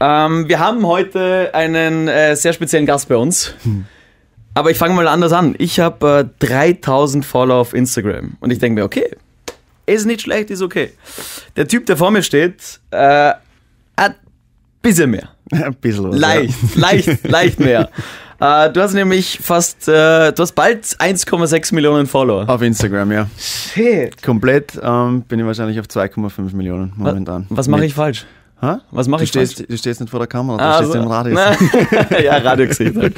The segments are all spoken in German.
Ähm, wir haben heute einen äh, sehr speziellen Gast bei uns. Aber ich fange mal anders an. Ich habe äh, 3000 Follower auf Instagram. Und ich denke mir, okay, ist nicht schlecht, ist okay. Der Typ, der vor mir steht, äh, hat ein bisschen mehr. Ein bisschen was, Leicht, leicht, leicht mehr. Äh, du hast nämlich fast, äh, du hast bald 1,6 Millionen Follower. Ja. Auf Instagram, ja. Shit. Komplett ähm, bin ich wahrscheinlich auf 2,5 Millionen momentan. Was mache Mit- ich falsch? Hä? Was mache ich falsch? stehst, du stehst nicht vor der Kamera, du Ah, stehst so. im Radio. ja, Radiogesicht. Halt.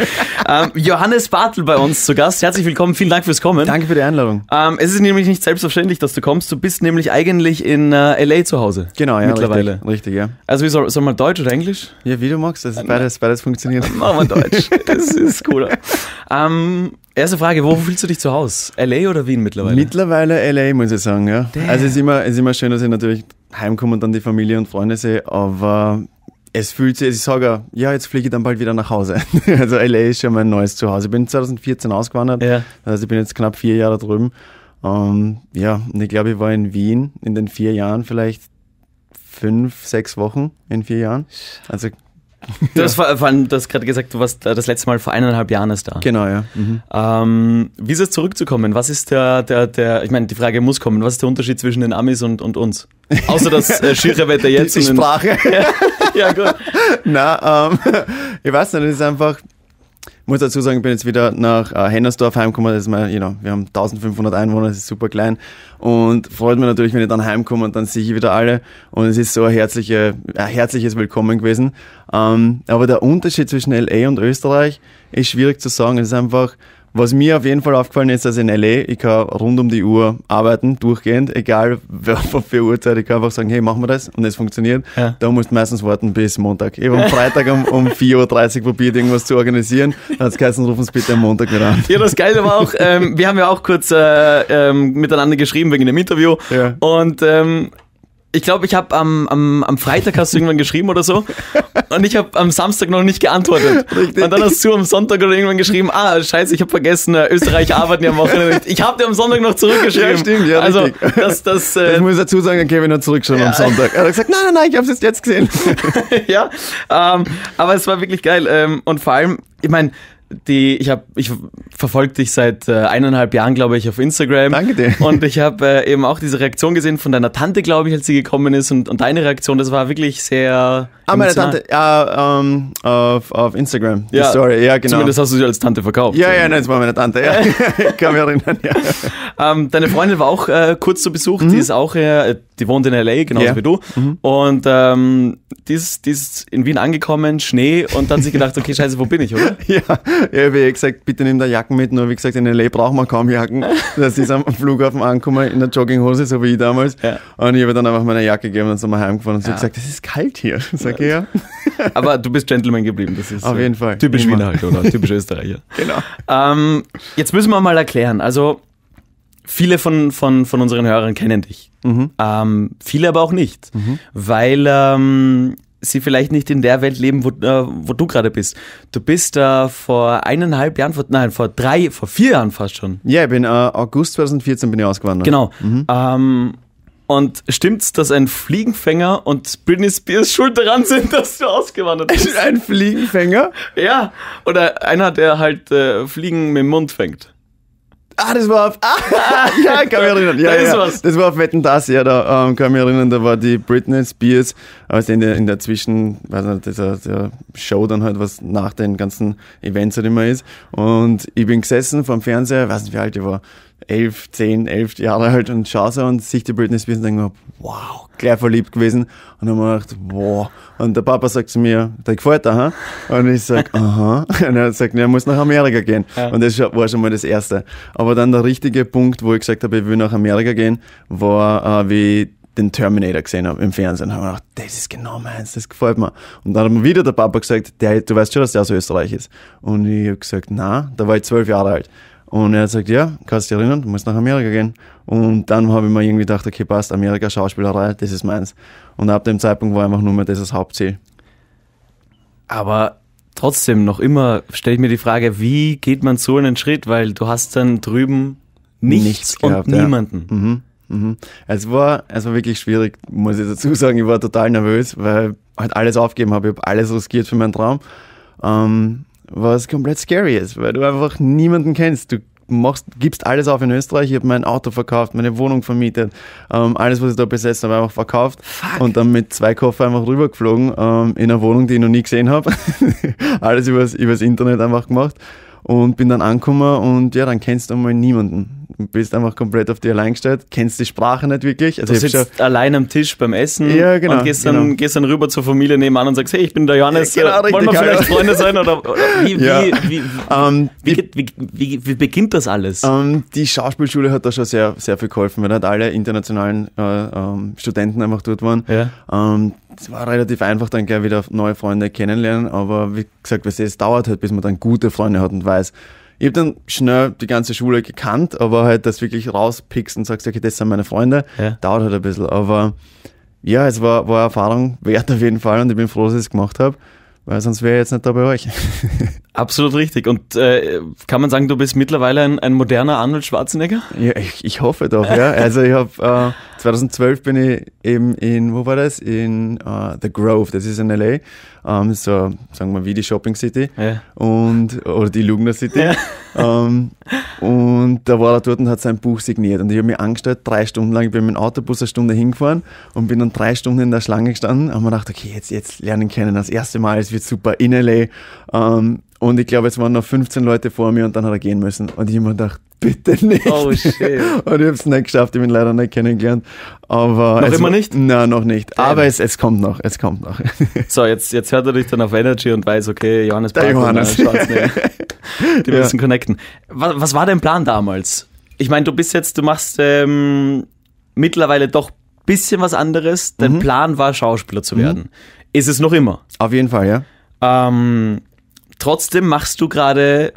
ähm, Johannes Bartel bei uns zu Gast. Herzlich willkommen, vielen Dank fürs Kommen. Danke für die Einladung. Ähm, es ist nämlich nicht selbstverständlich, dass du kommst. Du bist nämlich eigentlich in äh, LA zu Hause. Genau, ja, Mittlerweile. Richtig, richtig, ja. Also wie soll, soll man Deutsch oder Englisch? Ja, wie du magst, das ist beides, beides funktioniert. Machen wir Deutsch. das ist cooler. Ähm, erste Frage, wo fühlst du dich zu Hause? LA oder Wien mittlerweile? Mittlerweile LA, muss ich sagen, ja. Damn. Also es ist immer, es ist immer schön, dass ich natürlich heimkomme und dann die Familie und Freunde sehe, aber es fühlt sich, ich sage ja, jetzt fliege ich dann bald wieder nach Hause. Also LA ist schon mein neues Zuhause. Ich bin 2014 ausgewandert, Ja. also ich bin jetzt knapp vier Jahre drüben. Ähm, ja, und ich glaube, ich war in Wien in den vier Jahren vielleicht fünf, sechs Wochen in vier Jahren. Also Du hast vor allem das gerade gesagt, du warst äh, das letzte Mal vor eineinhalb Jahren erst da. genau, ja. Mhm. Ähm, wie ist es zurückzukommen? Was ist der, der, der, ich meine, die Frage muss kommen, was ist der Unterschied zwischen den Amis und, und uns? Außer das äh, schiere Wetter jetzt. Die den- Sprache. ja, gut. Na, ähm, ich weiß nicht, das ist einfach, muss dazu sagen, ich bin jetzt wieder nach äh, Hennersdorf heimgekommen, das ist mein, you know, wir haben 1500 Einwohner, das ist super klein. Und freut mich natürlich, wenn ich dann heimkomme und dann sehe ich wieder alle. Und es ist so ein, herzliche, ein herzliches Willkommen gewesen. Ähm, aber der Unterschied zwischen LA und Österreich ist schwierig zu sagen, es ist einfach, was mir auf jeden Fall aufgefallen ist, dass in LA, ich kann rund um die Uhr arbeiten, durchgehend, egal wer- für Uhrzeit, ich kann einfach sagen, hey, machen wir das und es funktioniert. Ja. Da musst du meistens warten bis Montag. Ich habe am Freitag um, um 4.30 Uhr probiert, irgendwas zu organisieren. Dann hat es geheißen, rufen Sie bitte am Montag wieder an. Ja, das Geile war auch, ähm, wir haben ja auch kurz äh, ähm, miteinander geschrieben wegen dem Interview. Ja. Und ähm, ich glaube, ich habe am, am, am Freitag hast du irgendwann geschrieben oder so. Und ich habe am Samstag noch nicht geantwortet. Richtig. Und dann hast du am Sonntag oder irgendwann geschrieben, ah, scheiße, ich habe vergessen, äh, Österreich arbeiten ja am Wochenende nicht. Ich habe dir am Sonntag noch zurückgeschrieben. Ja, stimmt, ja, Also, richtig. das, das, äh, Das muss ich dazu sagen, ich noch zurückschreiben Ja. am Sonntag. Er hat gesagt, nein, nein, nein, ich habe es jetzt gesehen. ja, ähm, aber es war wirklich geil. Ähm, und vor allem, ich meine, die, ich habe, ich verfolge dich seit äh, eineinhalb Jahren, glaube ich, auf Instagram. Danke dir. Und ich habe äh, eben auch diese Reaktion gesehen von deiner Tante, glaube ich, als sie gekommen ist. Und, und deine Reaktion, das war wirklich sehr. Ah, meine. Tante, ja, ähm, auf, auf Instagram, die Ja, Story, ja, genau. Zumindest hast du sie als Tante verkauft. ja, ja, nein, das war meine Tante, ja. ich kann mich erinnern, ja. Ähm, deine Freundin war auch äh, kurz zu Besuch, die ist auch, äh, die wohnt in L.A., genauso Mhm. Mhm. wie du. Und ähm, die, ist, die ist in Wien angekommen, Schnee, und dann hat sich gedacht, okay, scheiße, wo bin ich, oder? Ja, ja, wie gesagt, bitte nimm da Jacken mit. Nur wie gesagt, in L.A. braucht man kaum Jacken. Das ist am Flughafen angekommen in der Jogginghose, so wie ich damals. Ja. Und ich habe dann einfach meine Jacke gegeben und dann sind wir heimgefahren und so Ja. gesagt, es ist kalt hier. Sag ich ja. Aber du bist Gentleman geblieben, das ist Auf äh, jeden Fall. typisch. Wiener halt, oder? Typisch Österreicher. Genau. Ähm, jetzt müssen wir mal erklären. Also, viele von, von, von unseren Hörern kennen dich. Mhm. Ähm, viele aber auch nicht, weil ähm, sie vielleicht nicht in der Welt leben, wo, äh, wo du gerade bist. Du bist äh, vor eineinhalb Jahren, vor, nein, vor drei, vor vier Jahren fast schon. Ja, ich bin äh, August 2014 bin ich ausgewandert. Genau. Ähm, und stimmt's, dass ein Fliegenfänger und Britney Spears schuld daran sind, dass du ausgewandert bist? Ein Fliegenfänger? ja. Oder einer, der halt äh, Fliegen mit dem Mund fängt. Ah, das war auf. Ah, ja, kann mich erinnern. Ja, Da ja. was. Das war auf Wetten das, ja, da ähm, kann ich mich erinnern, da war die Britney Spears, also in der, in der Zwischen, weiß nicht, dieser, der Show dann halt, was nach den ganzen Events halt immer ist. Und ich bin gesessen vorm Fernseher, weiß nicht wie alt ich war, elf, zehn, elf Jahre alt und schaue so und sehe die Britney Spears und denke mir, wow, gleich verliebt gewesen. Und dann habe ich mir gedacht, wow. Und der Papa sagt zu mir, der gefällt dir, ha? Und ich sag, aha. Und er sagt, er muss nach Amerika gehen. Ja. Und das war schon mal das Erste. Aber dann der richtige Punkt, wo ich gesagt habe, ich will nach Amerika gehen, war, äh, wie ich den Terminator gesehen habe im Fernsehen. Da habe ich gedacht, das ist genau meins, das gefällt mir. Und dann hat mir wieder der Papa gesagt, der, du weißt schon, dass der aus Österreich ist. Und ich habe gesagt, na, da war ich zwölf Jahre alt. Und er hat gesagt, ja, kannst du dich erinnern, du musst nach Amerika gehen. Und dann habe ich mir irgendwie gedacht, okay, passt, Amerika, Schauspielerei, das ist meins. Und ab dem Zeitpunkt war einfach nur mehr das das Hauptziel. Aber trotzdem noch immer stelle ich mir die Frage, wie geht man so einen Schritt, weil du hast dann drüben nichts, Nichts und gehabt, ja. niemanden. Mhm. Mhm. Es, war, es war wirklich schwierig, muss ich dazu sagen. Ich war total nervös, weil ich halt alles aufgeben habe. Ich habe alles riskiert für meinen Traum. Ähm, was komplett scary ist, weil du einfach niemanden kennst. Du machst, gibst alles auf in Österreich. Ich habe mein Auto verkauft, meine Wohnung vermietet, ähm, alles, was ich da besessen habe, einfach verkauft Fuck. und dann mit zwei Koffer einfach rübergeflogen ähm, in eine Wohnung, die ich noch nie gesehen habe. alles übers, übers Internet einfach gemacht und bin dann angekommen und ja, dann kennst du mal niemanden. Du bist einfach komplett auf dich allein gestellt, kennst die Sprache nicht wirklich. Also Du hab schon- sitzt allein am Tisch beim Essen Ja, genau, und gehst dann, genau. gehst dann rüber zur Familie nebenan und sagst, hey, ich bin der Johannes, Ja, genau, äh, wollen wir richtig, vielleicht. Freunde sein? Oder, oder wie, Ja. wie, wie, ähm, wie, wie, wie, wie beginnt das alles? Ähm, die Schauspielschule hat da schon sehr, sehr viel geholfen, weil halt alle internationalen äh, ähm, Studenten einfach dort waren. Ja. Ähm, es war relativ einfach, dann gleich wieder neue Freunde kennenlernen, aber wie gesagt, es dauert halt, bis man dann gute Freunde hat und weiß. Ich habe dann schnell die ganze Schule gekannt, aber halt das wirklich rauspickst und sagst, okay, das sind meine Freunde, Ja. dauert halt ein bisschen. Aber ja, es war, war eine Erfahrung wert auf jeden Fall und ich bin froh, dass ich es gemacht habe, weil sonst wäre ich jetzt nicht da bei euch. Absolut richtig. Und äh, kann man sagen, du bist mittlerweile ein, ein moderner Arnold Schwarzenegger? Ja, ich, ich hoffe doch, ja. Also ich habe äh, 2012 bin ich eben in, wo war das? In äh, The Grove, das ist in LA. Ähm, so, sagen wir, wie die Shopping City. Ja. Und, oder die Lugner City. Ja. Ähm, und da war er dort und hat sein Buch signiert. Und ich habe mich angestellt, drei Stunden lang. Ich bin mit dem Autobus eine Stunde hingefahren und bin dann drei Stunden in der Schlange gestanden. Und mir gedacht, okay, jetzt, jetzt lernen kennen. Das erste Mal, es wird super in LA. Ähm, und ich glaube, es waren noch 15 Leute vor mir und dann hat er gehen müssen. Und ich habe mir gedacht, bitte nicht. Oh, shit. Und ich habe es nicht geschafft, ich bin leider nicht kennengelernt. Aber Noch immer nicht? Nein, noch nicht. Damn. Aber es, es kommt noch, es kommt noch. So, jetzt, jetzt hört er dich dann auf Energy und weiß, okay, Johannes Der Johannes. Die Ja. müssen connecten. Was, was war dein Plan damals? Ich meine, du bist jetzt, du machst ähm, mittlerweile doch bisschen was anderes. Dein Mhm. Plan war, Schauspieler zu werden. Ist es noch immer? Auf jeden Fall, ja. Ähm, trotzdem machst du gerade,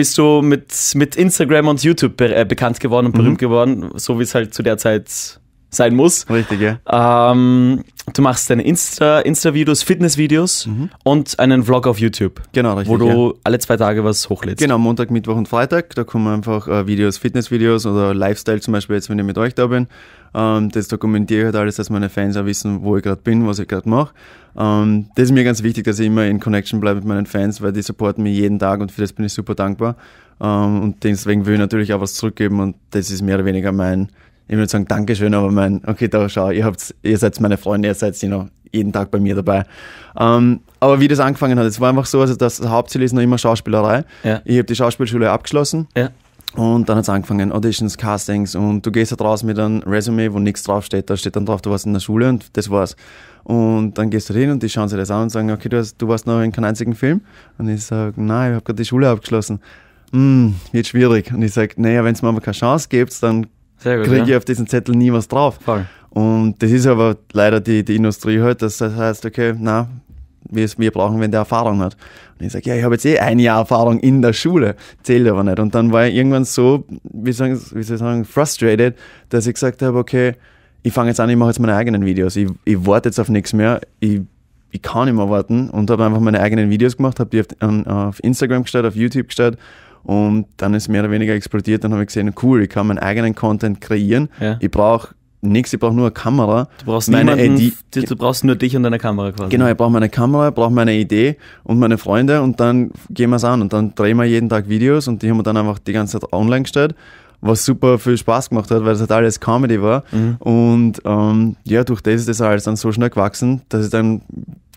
bist du mit, mit Instagram und YouTube be äh, bekannt geworden und berühmt geworden, so wie es halt zu der Zeit sein muss. Richtig, ja. Ähm, du machst deine Insta- Insta-Videos, Fitness-Videos und einen Vlog auf YouTube, Genau, richtig. wo du ja. alle zwei Tage was hochlädst. Genau, Montag, Mittwoch und Freitag. Da kommen einfach äh, Videos, Fitnessvideos oder Lifestyle zum Beispiel, jetzt wenn ich mit euch da bin. Ähm, das dokumentiere ich halt alles, dass meine Fans auch wissen, wo ich gerade bin, was ich gerade mache. Ähm, das ist mir ganz wichtig, dass ich immer in Connection bleibe mit meinen Fans, weil die supporten mich jeden Tag und für das bin ich super dankbar. Ähm, und deswegen will ich natürlich auch was zurückgeben und das ist mehr oder weniger mein, ich nicht sagen Dankeschön, aber mein, okay, da schau, ihr, habt's, ihr seid meine Freunde, ihr seid you know, jeden Tag bei mir dabei. Ähm, aber wie das angefangen hat, es war einfach so, also das Hauptziel ist noch immer Schauspielerei. Ja. Ich habe die Schauspielschule abgeschlossen Ja. und dann hat es angefangen, Auditions, Castings und du gehst da raus mit einem Resume, wo nichts draufsteht. Da steht dann drauf, du warst in der Schule und das war's. Und dann gehst du hin und die schauen sich das an und sagen, okay, du, hast, du warst noch in keinem einzigen Film. Und ich sage, nein, ich habe gerade die Schule abgeschlossen. Hm, wird schwierig. Und ich sage, naja, wenn es mir aber keine Chance gibt, dann gut. kriege ich ja. auf diesen Zettel nie was drauf. Voll. Und das ist aber leider die, die Industrie halt, dass das heißt, okay, na, wir, wir brauchen, wenn der Erfahrung hat. Und ich sage, ja, ich habe jetzt eh ein Jahr Erfahrung in der Schule, zählt aber nicht. Und dann war ich irgendwann so, wie, sagen, wie soll ich sagen, frustrated, dass ich gesagt habe, okay, ich fange jetzt an, ich mache jetzt meine eigenen Videos. Ich, ich warte jetzt auf nichts mehr. Ich, ich kann nicht mehr warten und habe einfach meine eigenen Videos gemacht, habe die auf, auf Instagram gestellt, auf YouTube gestellt und dann ist mehr oder weniger explodiert. Dann habe ich gesehen, cool, ich kann meinen eigenen Content kreieren. Ja. Ich brauche nichts, ich brauche nur eine Kamera. Du brauchst meine niemanden, Idee- du, du brauchst nur dich und deine Kamera quasi. Genau, ich brauche meine Kamera, ich brauche meine Idee und meine Freunde und dann gehen wir es an und dann drehen wir jeden Tag Videos und die haben wir dann einfach die ganze Zeit online gestellt, was super viel Spaß gemacht hat, weil das halt alles Comedy war und ähm, ja, durch das ist das alles dann so schnell gewachsen, dass ich dann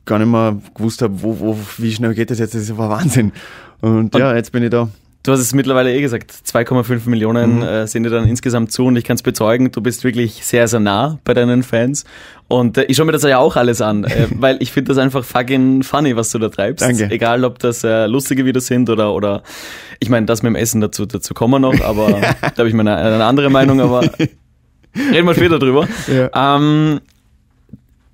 gar nicht mehr gewusst habe, wo, wo, wie schnell geht das jetzt, das war Wahnsinn. Und, ja, jetzt bin ich da. Du hast es mittlerweile eh gesagt, 2,5 Millionen äh, sind dir dann insgesamt zu und ich kann es bezeugen, du bist wirklich sehr, sehr nah bei deinen Fans und äh, ich schaue mir das ja auch alles an, äh, weil ich finde das einfach fucking funny, was du da treibst. Danke. Egal, ob das äh, lustige Videos sind oder, oder ich meine, das mit dem Essen, dazu, dazu kommen wir noch, aber da habe ich meine, eine andere Meinung, aber reden wir später drüber. Ja. Ähm,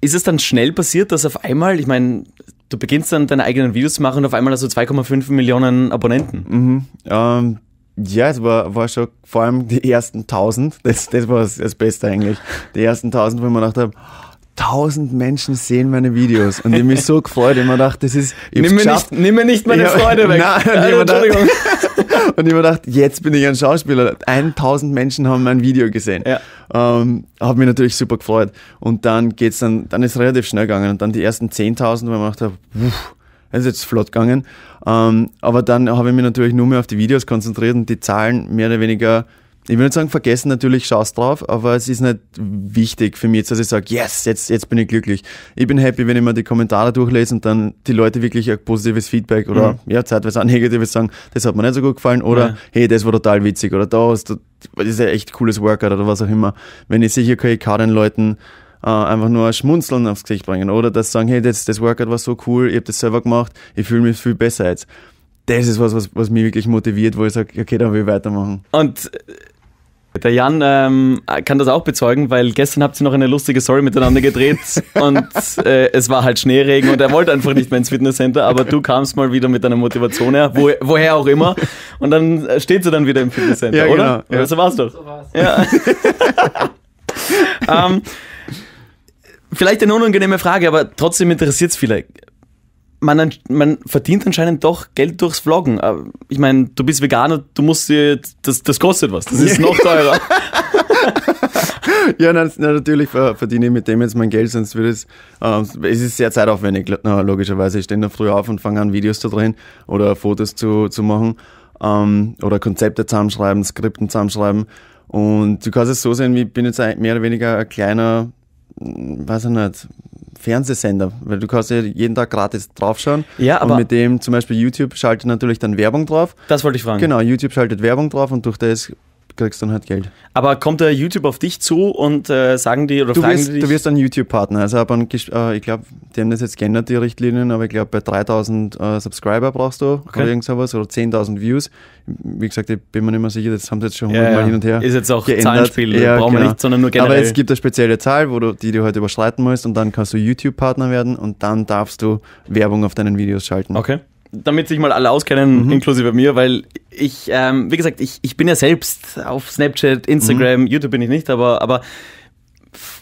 ist es dann schnell passiert, dass auf einmal, ich meine, du beginnst dann deine eigenen Videos zu machen und auf einmal hast du 2,5 Millionen Abonnenten. Mhm. Ähm, ja, es war, war schon vor allem die ersten 1000, das, das war das, Beste eigentlich. Die ersten 1000, wo ich mir gedacht habe, 1000 Menschen sehen meine Videos und ich mich so gefreut, ich mir gedacht, das ist, Nimm mir, nicht, nimm mir nicht meine Freude weg. nein, niemand- Entschuldigung. und ich mir gedacht, jetzt bin ich ein Schauspieler. 1000 Menschen haben mein Video gesehen. Ja. Ähm, hat mich natürlich super gefreut. Und dann geht's dann, dann ist es relativ schnell gegangen. Und dann die ersten 10.000, wo ich mir gedacht habe, das ist jetzt flott gegangen. Ähm, aber dann habe ich mich natürlich nur mehr auf die Videos konzentriert und die Zahlen mehr oder weniger ich will nicht sagen vergessen, natürlich schaust drauf, aber es ist nicht wichtig für mich jetzt, dass ich sage, yes, jetzt, jetzt bin ich glücklich. Ich bin happy, wenn ich mir die Kommentare durchlese und dann die Leute wirklich ein positives Feedback oder mhm. ja, zeitweise auch negatives sagen, das hat mir nicht so gut gefallen oder ja. hey, das war total witzig oder da du, das ist ein echt cooles Workout oder was auch immer. Wenn ich sicher kann, ich kann den Leuten äh, einfach nur ein Schmunzeln aufs Gesicht bringen oder das sagen, hey, das, das Workout war so cool, ich habe das selber gemacht, ich fühle mich viel besser jetzt das ist was, was, was mich wirklich motiviert, wo ich sage, okay, da will ich weitermachen. Und der Jan ähm, kann das auch bezeugen, weil gestern habt ihr noch eine lustige Story miteinander gedreht und äh, es war halt Schneeregen und er wollte einfach nicht mehr ins Fitnesscenter, aber du kamst mal wieder mit deiner Motivation her, wo, woher auch immer, und dann steht sie dann wieder im Fitnesscenter, ja, oder? Genau, ja. So war's doch. So war's. Ja. ähm, vielleicht eine unangenehme Frage, aber trotzdem interessiert es viele man, man verdient anscheinend doch Geld durchs Vloggen. Äh, ich meine, du bist Veganer, du musst dir, das, das kostet was, das ist noch teurer. ja, na, natürlich verdiene ich mit dem jetzt mein Geld, sonst würde es, äh, es ist sehr zeitaufwendig, logischerweise. Ich stehe da früh auf und fange an, Videos zu drehen oder Fotos zu, zu machen ähm, oder Konzepte zusammenschreiben, Skripten zusammenschreiben. Und du kannst es so sehen, wie ich bin jetzt mehr oder weniger ein kleiner, weiß ich nicht, Fernsehsender, weil du kannst ja jeden Tag gratis draufschauen. Ja, aber und mit dem zum Beispiel YouTube schaltet natürlich dann Werbung drauf. Das wollte ich fragen. Genau, YouTube schaltet Werbung drauf und durch das kriegst dann halt Geld. Aber kommt der YouTube auf dich zu und äh, sagen die oder du fragen wirst, die dich? Du wirst ein YouTube-Partner. Also ab ein, äh, ich glaube, die haben das jetzt geändert, die Richtlinien, aber ich glaube, bei 3000 äh, Subscriber brauchst du okay. oder irgend sowas oder 10.000 Views. Wie gesagt, ich bin mir nicht mehr sicher, das haben sie jetzt schon hundertmal ja, ja. hin und her Ist jetzt auch geändert. Zahlenspiel, ja, brauchen genau. wir nicht, sondern nur generell. Aber es gibt eine spezielle Zahl, wo du, die du halt überschreiten musst und dann kannst du YouTube-Partner werden und dann darfst du Werbung auf deinen Videos schalten. Okay damit sich mal alle auskennen, mhm. inklusive mir, weil ich, ähm, wie gesagt, ich, ich bin ja selbst auf Snapchat, Instagram, mhm. YouTube bin ich nicht, aber, aber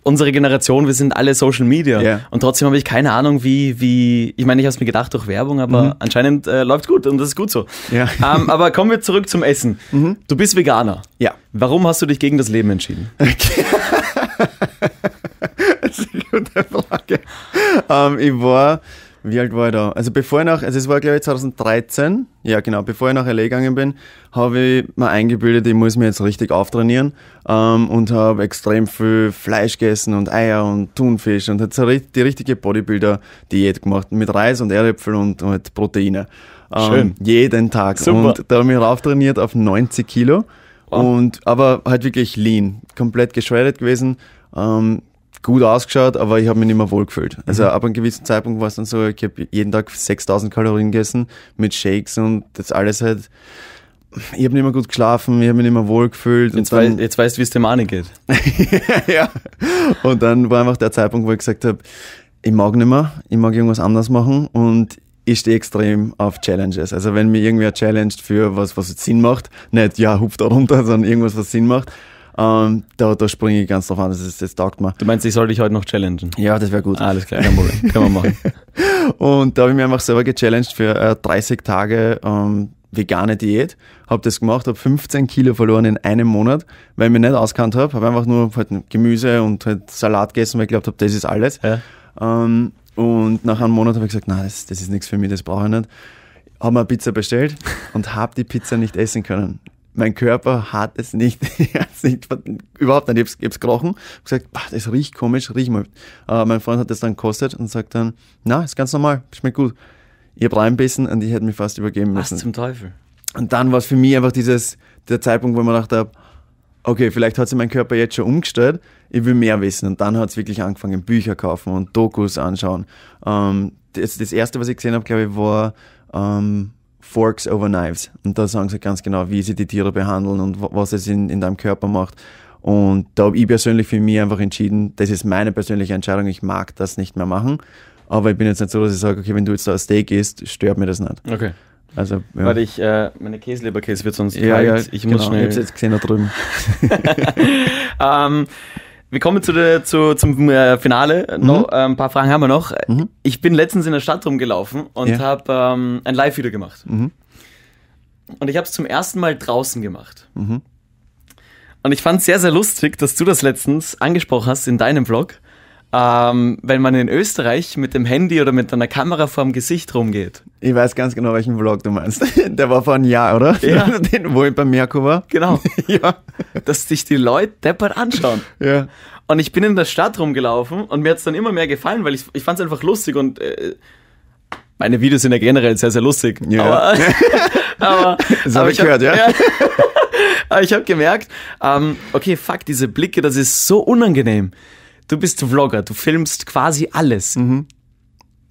unsere Generation, wir sind alle Social Media. Yeah. Und trotzdem habe ich keine Ahnung, wie, wie, ich meine, ich habe es mir gedacht durch Werbung, aber mhm. anscheinend äh, läuft gut und das ist gut so. Ja. Ähm, aber kommen wir zurück zum Essen. Mhm. Du bist Veganer. Ja. Warum hast du dich gegen das Leben entschieden? Okay. das ist eine gute Frage. Ähm, ich war wie alt war ich da? Also bevor ich nach, also es war glaube ich 2013, ja genau, bevor ich nach LA gegangen bin, habe ich mir eingebildet, ich muss mir jetzt richtig auftrainieren ähm, und habe extrem viel Fleisch gegessen und Eier und Thunfisch und so die richtige Bodybuilder-Diät gemacht mit Reis und Erdäpfel und, und Proteine. Ähm, Schön. Jeden Tag. Super. Und da habe ich mich rauftrainiert auf 90 Kilo. Wow. Und, aber halt wirklich lean, komplett geschreddet gewesen. Ähm, gut ausgeschaut, aber ich habe mich nicht mehr wohl gefühlt. Also mhm. ab einem gewissen Zeitpunkt war es dann so, ich habe jeden Tag 6000 Kalorien gegessen mit Shakes und das alles halt. Ich habe nicht mehr gut geschlafen, ich habe mich nicht mehr wohl gefühlt. Jetzt, dann, weiß, jetzt weißt du, wie es dem Mani geht. ja. Und dann war einfach der Zeitpunkt, wo ich gesagt habe, ich mag nicht mehr, ich mag irgendwas anderes machen und ich stehe extrem auf Challenges. Also wenn mir irgendwer challenged für was, was Sinn macht, nicht ja, hupf da runter, sondern irgendwas, was Sinn macht, ähm, da, da springe ich ganz drauf an, das, ist, das taugt mir. Du meinst, ich soll dich heute noch challengen? Ja, das wäre gut. alles klar, kein Problem. Können wir machen. und da habe ich mich einfach selber gechallenged für äh, 30 Tage ähm, vegane Diät. Habe das gemacht, habe 15 Kilo verloren in einem Monat, weil ich mich nicht auskannt habe. Habe einfach nur halt Gemüse und halt Salat gegessen, weil ich glaubt habe, das ist alles. Ja. Ähm, und nach einem Monat habe ich gesagt, nein, das, das ist nichts für mich, das brauche ich nicht. Habe mir eine Pizza bestellt und habe die Pizza nicht essen können mein Körper hat es nicht, nicht überhaupt nicht. Ich habe es gerochen, gesagt, bah, das riecht komisch, riech mal. Aber mein Freund hat das dann gekostet und sagt dann, na, ist ganz normal, schmeckt gut. Ich habe reinbissen und ich hätte mich fast übergeben müssen. Was zum Teufel? Und dann war es für mich einfach dieses, der Zeitpunkt, wo ich mir gedacht habe, okay, vielleicht hat sich mein Körper jetzt schon umgestellt, ich will mehr wissen. Und dann hat es wirklich angefangen, Bücher kaufen und Dokus anschauen. Ähm, das, das erste, was ich gesehen habe, glaube ich, war ähm, Forks over Knives. Und da sagen sie ganz genau, wie sie die Tiere behandeln und was es in, in deinem Körper macht. Und da habe ich persönlich für mich einfach entschieden, das ist meine persönliche Entscheidung, ich mag das nicht mehr machen. Aber ich bin jetzt nicht so, dass ich sage, okay, wenn du jetzt da ein Steak isst, stört mir das nicht. Okay. Also, ja. Warte, ich, äh, meine Käseleberkäse wird sonst ja, kalt. Ja, ich muss genau, schnell. Ich hab's jetzt gesehen da drüben. ähm, wir kommen zu der, zu, zum äh, Finale. Mhm. Noch, äh, ein paar Fragen haben wir noch. Mhm. Ich bin letztens in der Stadt rumgelaufen und ja. habe ähm, ein Live-Video gemacht. Mhm. und ich habe es zum ersten Mal draußen gemacht. Und ich fand es sehr, sehr lustig, dass du das letztens angesprochen hast in deinem Vlog. Ähm, wenn man in Österreich mit dem Handy oder mit einer Kamera vorm Gesicht rumgeht. Ich weiß ganz genau, welchen Vlog du meinst. Der war vor einem Jahr, oder? Ja. Den, wo ich bei Merko war. Genau. Ja. dass sich die Leute deppert anschauen. Ja. Und ich bin in der Stadt rumgelaufen und mir hat es dann immer mehr gefallen, weil ich, ich fand es einfach lustig und äh, meine Videos sind ja generell sehr, sehr lustig. Ja. Aber, aber, Das habe ich hab- gehört, ja. aber ich habe gemerkt, ähm, okay, fuck, diese Blicke, das ist so unangenehm. Du bist Vlogger, du filmst quasi alles. Mhm.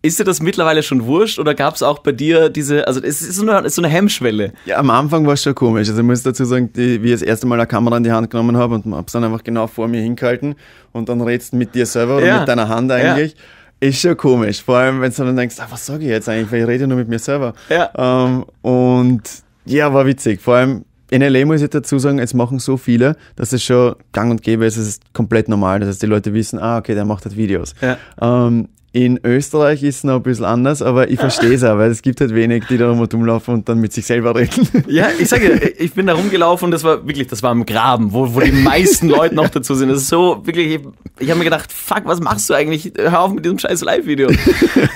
Ist dir das mittlerweile schon wurscht oder gab es auch bei dir diese, also es ist so eine, ist so eine Hemmschwelle. Ja, am Anfang war es schon komisch. Also ich muss dazu sagen, die, wie ich das erste Mal eine Kamera in die Hand genommen habe und habe es dann einfach genau vor mir hingehalten und dann redst du mit dir selber oder Ja. mit deiner Hand eigentlich. Ist schon komisch. Vor allem, wenn du dann denkst, ah, was sage ich jetzt eigentlich, weil ich rede ja nur mit mir selber. Ja. Ähm, und ja, war witzig. Vor allem in LA muss ich dazu sagen, es machen so viele, dass es schon gang und gäbe ist, es ist komplett normal. Das heißt, die Leute wissen, ah, okay, der macht halt Videos. Ja. Ähm, in Österreich ist es noch ein bisschen anders, aber ich verstehe es auch, weil es gibt halt wenig, die da rumlaufen und dann mit sich selber reden. Ja, ich sage, dir, ich bin da rumgelaufen und das war wirklich, das war im Graben, wo, wo die meisten Leute noch dazu sind. Das ist so wirklich, ich, habe mir gedacht, fuck, was machst du eigentlich? Hör auf mit diesem scheiß Live-Video.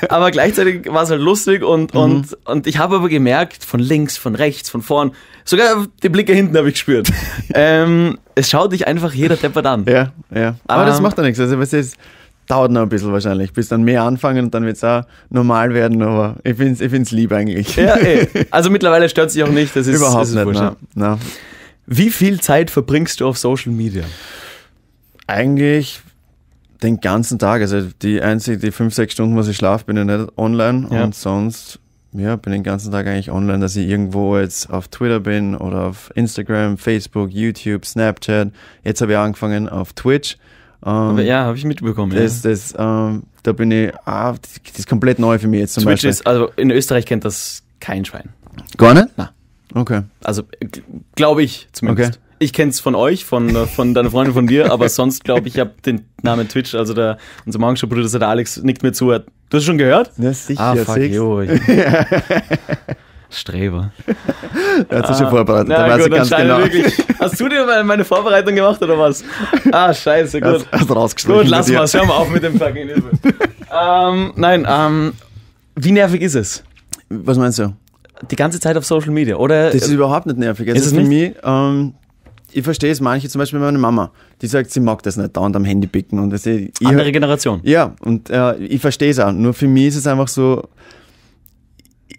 aber gleichzeitig war es halt lustig und, und, und ich habe aber gemerkt, von links, von rechts, von vorn, sogar die Blicke hinten habe ich gespürt. ähm, es schaut dich einfach jeder Deppert an. Ja, ja. Aber das Ähm, macht ja nichts. Also, du, es dauert noch ein bisschen wahrscheinlich, bis dann mehr anfangen und dann wird es auch normal werden, aber ich finde es ich find's lieb eigentlich. Ja, ey. Also mittlerweile stört sich auch nicht, das ist, das Überhaupt ist nicht. Na, na. Wie viel Zeit verbringst du auf Social Media? Eigentlich den ganzen Tag. Also die einzige, die fünf, sechs Stunden, was ich schlafe, bin ich nicht online Ja. und sonst ja, bin den ganzen Tag eigentlich online, dass ich irgendwo jetzt auf Twitter bin oder auf Instagram, Facebook, YouTube, Snapchat. Jetzt habe ich angefangen auf Twitch. Ähm, ja, habe ich mitbekommen. Das, das, ähm, da bin ich, ah, das, ist komplett neu für mich jetzt zum Twitch Beispiel. ist, also in Österreich kennt das kein Schwein. Gar nicht? Na. Okay. Also glaube ich zumindest. Okay. Ich kenne es von euch, von, äh, von deiner Freundin, von dir, aber sonst glaube ich, ich habe den Namen Twitch, also der, unser Morgenshow-Bruder, der Alex, nickt mir zu. Du hast es schon gehört? Ja, sicher, Ah, fuck. ich- Streber. Er hat sich schon vorbereitet, Na da weiß ich gut, ganz anscheinend genau. Wirklich. Hast du dir meine- Vorbereitung gemacht oder was? Ah, scheiße, gut. Hast, hast rausgestrichen. Gut, lass mal, hör mal auf mit dem fucking Hilfe. ähm, nein, ähm, wie nervig ist es? Was meinst du? Die ganze Zeit auf Social Media, oder? Das ist überhaupt nicht nervig. Ist Also es für nicht? mich, ähm, ich verstehe es manche, zum Beispiel meine Mama, die sagt, sie mag das nicht dauernd am Handy picken. Und das, ich, ich, andere Generation. ja, und äh, ich verstehe es auch. Nur für mich ist es einfach so,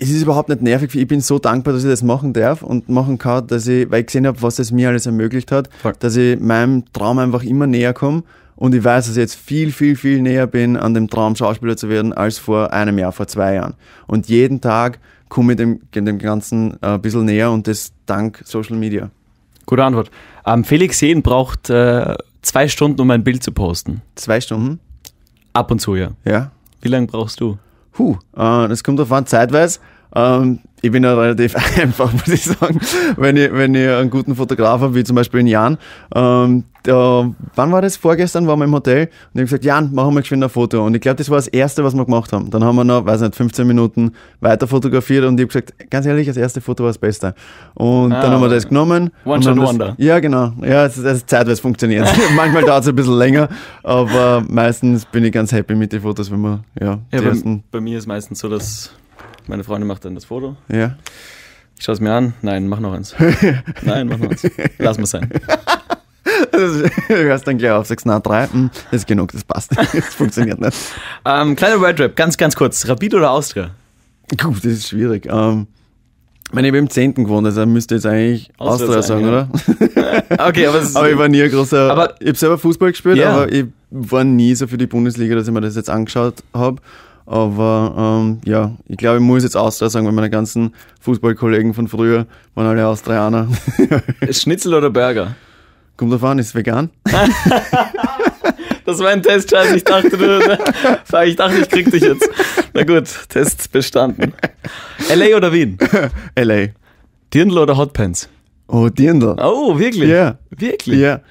es ist überhaupt nicht nervig. Ich bin so dankbar, dass ich das machen darf und machen kann, dass ich, weil ich gesehen habe, was das mir alles ermöglicht hat, Voll. dass ich meinem Traum einfach immer näher komme. Und ich weiß, dass ich jetzt viel, viel, viel näher bin, an dem Traum Schauspieler zu werden, als vor einem Jahr, vor zwei Jahren. Und jeden Tag komme ich dem, dem Ganzen äh, ein bisschen näher und das dank Social Media. Gute Antwort. Ähm, Felix Sehn braucht äh, zwei Stunden, um ein Bild zu posten. Zwei Stunden, Ab und zu, ja. ja. Wie lange brauchst du? Huh, äh, das kommt auf an, zeitweise. Ähm, ich bin ja relativ einfach, muss ich sagen. Wenn ich, wenn ich einen guten Fotograf habe, wie zum Beispiel in Jan, ähm, da, wann war das? Vorgestern waren wir im Hotel und ich habe gesagt, Jan, machen wir geschwind ein Foto. Und ich glaube, das war das Erste, was wir gemacht haben. Dann haben wir noch, weiß nicht, 15 Minuten weiter fotografiert und ich habe gesagt, ganz ehrlich, das erste Foto war das Beste. Und Ah, dann haben wir das genommen. One shot wonder. Ja, genau. Ja, das, das zeitweise funktioniert. Manchmal dauert es ein bisschen länger, aber meistens bin ich ganz happy mit den Fotos, wenn wir, ja, Ja, bei, bei mir ist meistens so, dass meine Freundin macht dann das Foto. ja. Ich schaue es mir an. Nein, mach noch eins. Nein, mach noch eins. Lass mal sein. Du hörst dann gleich auf, sagst, na, drei, hm, das ist genug, das passt. Das funktioniert nicht. Ähm, kleiner Wordrap, ganz, ganz kurz. Rapid oder Austria? Gut, das ist schwierig. Ähm, ich meine, ich habe im 10. gewohnt, also müsste jetzt eigentlich Austria Austria sein, sagen, ja. oder? Okay, aber, Aber ich war nie ein großer. Aber- ich habe selber Fußball gespielt, Ja. aber ich war nie so für die Bundesliga, dass ich mir das jetzt angeschaut habe. Aber ähm, ja, ich glaube, ich muss jetzt Austria sagen, weil meine ganzen Fußballkollegen von früher waren alle Austrianer. Schnitzel oder Burger? Kommt drauf an, ist vegan? Das war ein Test, Scheiße. Ich dachte, du, Fuck, ich dachte, ich krieg dich jetzt. Na gut, Test bestanden. LA oder Wien? LA. Dirndl oder Hotpants? Oh, Dirndl. Oh, wirklich? Ja. Wirklich? Ja.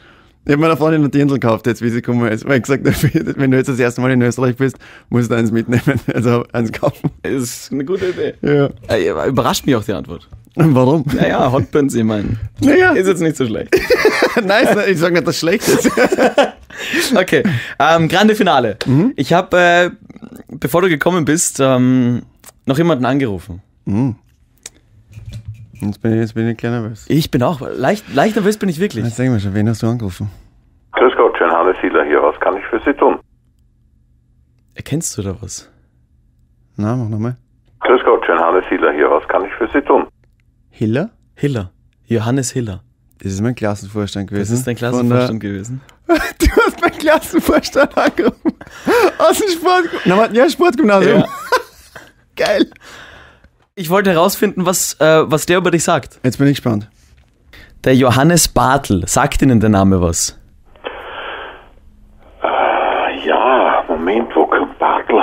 Ich habe meiner Freundin einen Dirndl gekauft, jetzt wie sie gekommen ist. Weil ich gesagt habe, wenn du jetzt das erste Mal in Österreich bist, musst du eins mitnehmen, also eins kaufen. Das ist eine gute Idee. Ja. Äh, Überrascht mich auch die Antwort. Warum? Naja, Hotbuns, ich meine. Naja, Ist jetzt nicht so schlecht. nein, ich sage nicht, dass es schlecht ist. Okay, ähm, Grande Finale. Ich habe, äh, bevor du gekommen bist, ähm, noch jemanden angerufen. Jetzt bin ich, jetzt bin ich kleiner nervös. Ich bin auch, leicht, leicht nervös bin ich wirklich. Jetzt sag mal schon, wen hast du angerufen? Grüß Gott, schön Hannes Hiller hier. Was kann ich für Sie tun? Erkennst du da was? Na, mach nochmal. Grüß Gott, schön Hannes Hiller hier. Was kann ich für Sie tun? Hiller? Hiller. Johannes Hiller. Das ist mein Klassenvorstand gewesen. Das ist dein Klassenvorstand gewesen. Du hast meinen Klassenvorstand angerufen. Aus dem Sport... Na, warte, ja, Sportgymnasium. Ja. Geil. Ich wollte herausfinden, was, äh, was der über dich sagt. Jetzt bin ich gespannt. Der Johannes Bartel. Sagt Ihnen der Name was? Ja, Moment, wo kommt Bartel?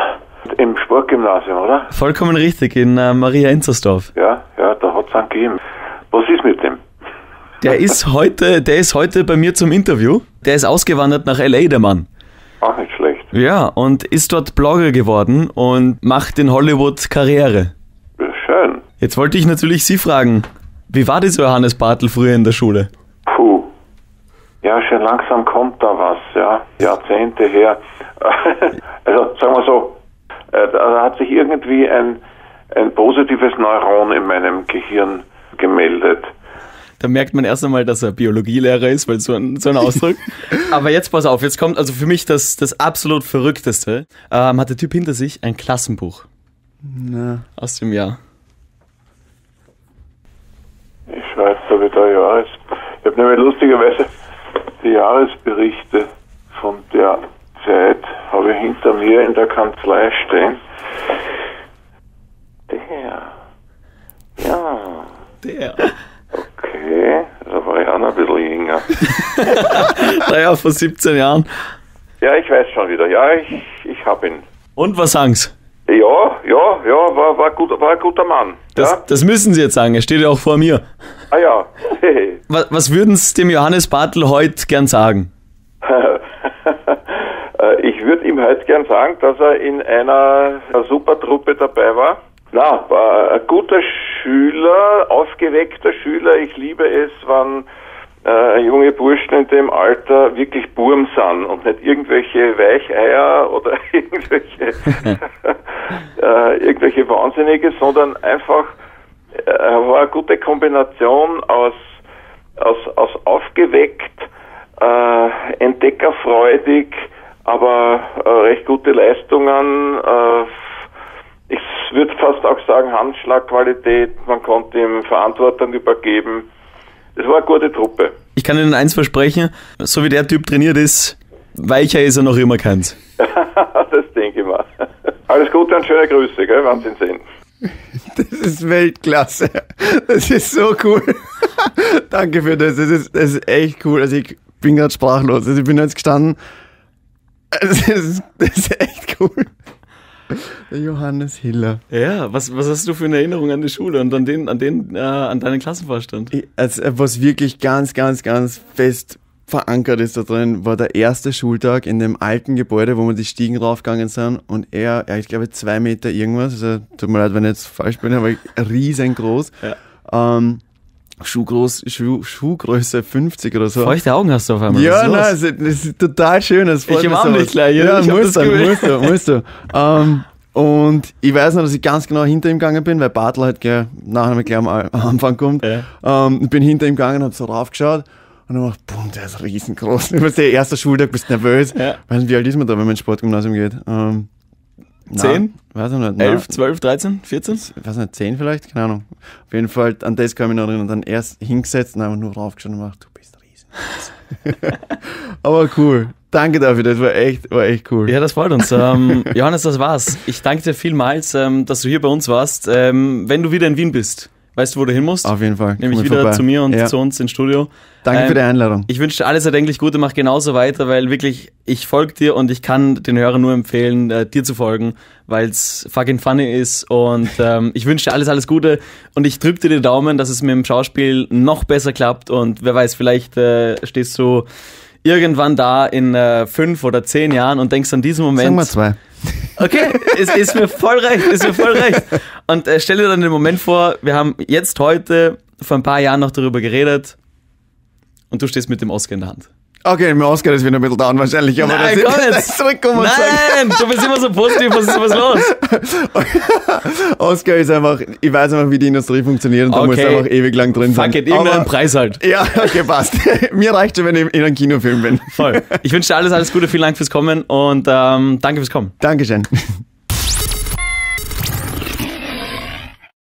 Im Sportgymnasium, oder? Vollkommen richtig, in äh, Maria Enzersdorf. Ja, ja, da hat es einen gegeben. Was ist mit dem? Der ist heute, der ist heute bei mir zum Interview. Der ist ausgewandert nach LA, der Mann. Auch nicht schlecht. Ja, und ist dort Blogger geworden und macht in Hollywood Karriere. Schön. Jetzt wollte ich natürlich Sie fragen, wie war dieser Johannes Bartel früher in der Schule? Puh. Ja, schon langsam kommt da was, ja. Jahrzehnte her. Also, sagen wir so, äh, da hat sich irgendwie ein, ein positives Neuron in meinem Gehirn gemeldet. Da merkt man erst einmal, dass er Biologielehrer ist, weil so ein, so ein Ausdruck. Aber jetzt pass auf, jetzt kommt also für mich das, das absolut Verrückteste. Ähm, hat der Typ hinter sich ein Klassenbuch Na. aus dem Jahr. Ich schreibe da Jahres. Ich habe nämlich lustigerweise die Jahresberichte von der Zeit habe ich hinter mir in der Kanzlei stehen. Der. Ja, Der. okay. Da war ich auch noch ein bisschen jünger. Naja, vor 17 Jahren. Ja, ich weiß schon wieder. Ja, ich, ich habe ihn. Und was sagen Sie? Ja, ja, ja, war, war, gut, war ein guter Mann. Das, ja? das müssen Sie jetzt sagen, er steht ja auch vor mir. Ah ja. Was, was würden Sie dem Johannes Bartel heute gern sagen? Äh, ich würde ihm heute gern sagen, dass er in einer super Truppe dabei war. Na, war ein guter Schüler, aufgeweckter Schüler. Ich liebe es, wenn äh, junge Burschen in dem Alter wirklich Burm sind und nicht irgendwelche Weicheier oder irgendwelche, äh, irgendwelche Wahnsinnige, sondern einfach äh, war eine gute Kombination aus, aus, aus aufgeweckt, äh, entdeckerfreudig, aber äh, recht gute Leistungen. Äh, ich würde fast auch sagen Handschlagqualität. Man konnte ihm Verantwortung übergeben. Es war eine gute Truppe. Ich kann Ihnen eins versprechen, so wie der Typ trainiert ist, weicher ist er noch immer keins. das denke ich mal. Alles Gute und schöne Grüße, gell, wenn Sie ihn sehen. Das ist Weltklasse. Das ist so cool. Danke für das. Das ist, das ist echt cool. Also ich bin gerade sprachlos. Also ich bin jetzt gestanden. Das ist, das ist echt cool. Der Johannes Hiller. Ja, was, was hast du für eine Erinnerung an die Schule und an den, an den, äh, an deinen Klassenvorstand? Also, was wirklich ganz, ganz, ganz fest verankert ist da drin, war der erste Schultag in dem alten Gebäude, wo wir die Stiegen raufgegangen sind und er, ja, ich glaube zwei Meter irgendwas, also tut mir leid, wenn ich jetzt falsch bin, aber riesengroß. Ähm, Schuhgroß, Schuh, Schuhgröße 50 oder so. Feuchte Augen hast du auf einmal. Ja, nein, das ist, das ist total schön. Das freut Ich mich sowas. dich gleich, ja. Ja, musst du, musst du, musst du. Ähm, und ich weiß noch, dass ich ganz genau hinter ihm gegangen bin, weil Bartel halt gleich, nachher mal gleich am Anfang kommt. Ja. Ähm, ich bin hinter ihm gegangen, hab so raufgeschaut und dann dachte boom, der ist riesengroß. Du bist der erste Schultag, bist nervös. Ja. Nicht, wie alt ist man da, wenn man ins Sportgymnasium geht? Ähm, na, Zehn? Weiß ich nicht. na, 11, 12, 13, 14? ich weiß nicht, 10 vielleicht, keine Ahnung. Auf jeden Fall, an das kann ich noch erinnern. Und dann erst hingesetzt und einfach nur raufgeschaut und gemacht, du bist riesen. Aber cool. Danke dafür, das war echt, war echt cool. Ja, das freut uns. Ähm, Johannes, das war's. Ich danke dir vielmals, ähm, dass du hier bei uns warst. Ähm, wenn du wieder in Wien bist, weißt du, wo du hin musst? Auf jeden Fall. Nämlich wieder vorbei. zu mir und ja. zu uns ins Studio. Danke Ähm, für die Einladung. Ich wünsche dir alles erdenklich Gute, mach genauso weiter, weil wirklich, ich folge dir und ich kann den Hörern nur empfehlen, äh, dir zu folgen, weil es fucking funny ist und ähm, ich wünsche dir alles, alles Gute und ich drücke dir die Daumen, dass es mit dem Schauspiel noch besser klappt und wer weiß, vielleicht äh, stehst du irgendwann da in äh, fünf oder zehn Jahren und denkst an diesen Sagen Moment. wir zwei. Okay, ist, ist mir voll recht, ist mir voll recht. Und äh, stell dir dann den Moment vor, wir haben jetzt heute vor ein paar Jahren noch darüber geredet und du stehst mit dem Oscar in der Hand. Okay, im Oscar ist wieder ein bisschen down wahrscheinlich, aber Nein, das komm ist, jetzt. zurückkommen und Nein, du bist immer so positiv, was ist was los? Oscar ist einfach, ich weiß einfach, wie die Industrie funktioniert und da Okay. muss einfach ewig lang drin sein. Fuck it, irgendeinen Preis halt. Ja, okay, passt. Mir reicht schon, wenn ich in einem Kinofilm bin. Voll. Ich wünsche dir alles, alles Gute, vielen Dank fürs Kommen und ähm, danke fürs Kommen. Dankeschön.